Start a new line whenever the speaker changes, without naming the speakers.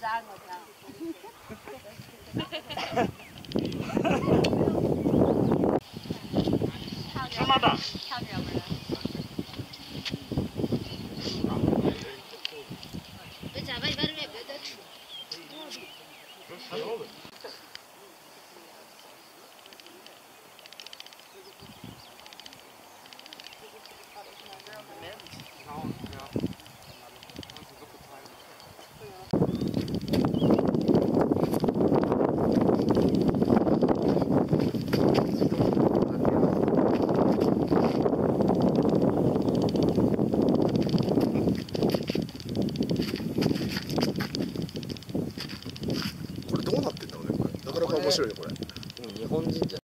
Şurada. Thank you. 面白いねこれ。
日本人じゃ